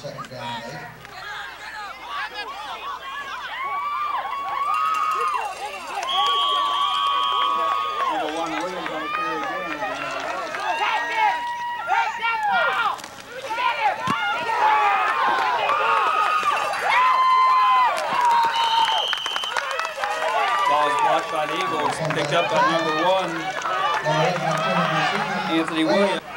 second down eight. On the carry again. Ball is blocked by the Eagles. Picked up by number one. Anthony Williams.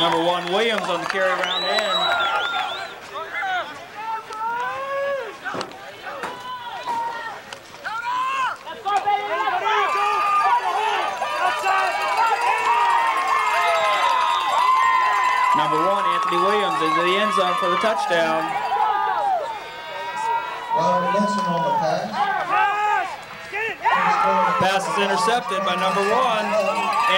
Number one, Williams on the carry around end. Number one, Anthony Williams into the end zone for the touchdown. Ronald Benson on the pass. Pass is intercepted by number one,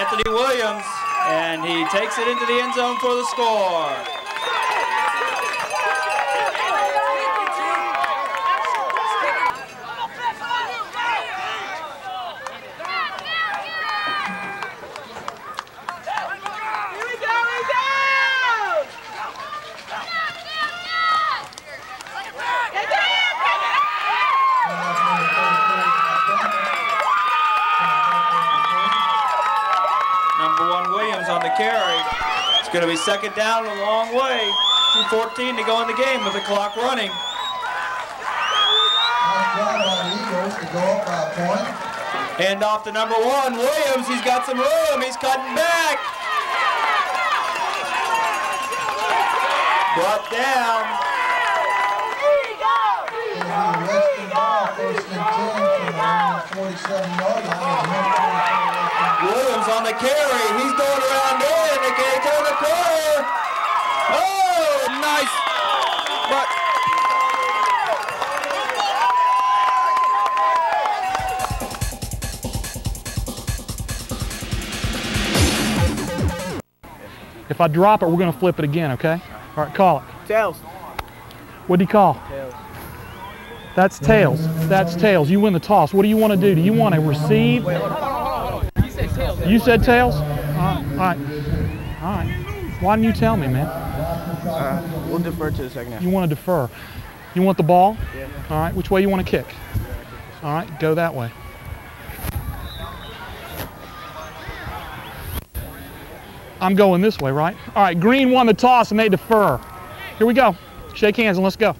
Anthony Williams, and he takes it into the end zone for the score. Number one, Williams on the carry. It's going to be second down a long way. 2.14 to go in the game with the clock running. Hand off to number one, Williams. He's got some room. He's cutting back. Brought down. First and 10 from the 47 yard. Williams on the carry. He's going around in. They can't turn the corner. Oh, nice. But If I drop it, we're going to flip it again, okay? All right, call it. Tails. What do you call? Tails. That's tails. That's tails. You win the toss. What do you want to do? Do you want to receive? You said tails? All right. All right. All right. Why didn't you tell me, man? Uh, we'll defer to the second half. You want to defer. You want the ball? Yeah. All right. Which way you want to kick? All right. Go that way. I'm going this way, right? All right. Green won the toss and they defer. Here we go. Shake hands and let's go.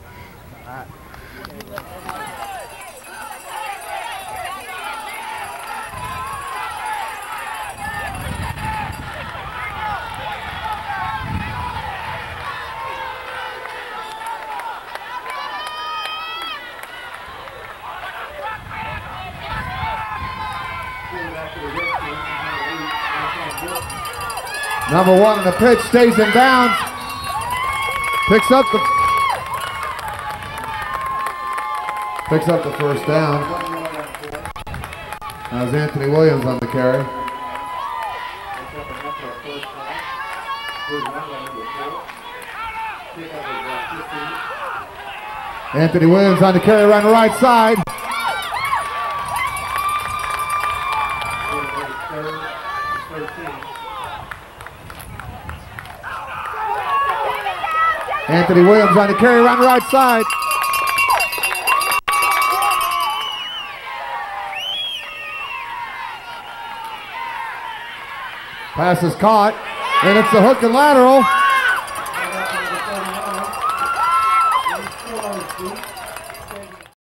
Number one on the pitch stays in bounds. Picks up the picks up the first down. That was Anthony Williams on the carry. Anthony Williams on the carry around the right side. Anthony Williams on the carry around the right side. Pass is caught, and it's the hook and lateral.